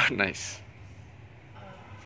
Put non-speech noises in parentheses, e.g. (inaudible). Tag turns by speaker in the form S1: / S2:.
S1: (laughs) Nice.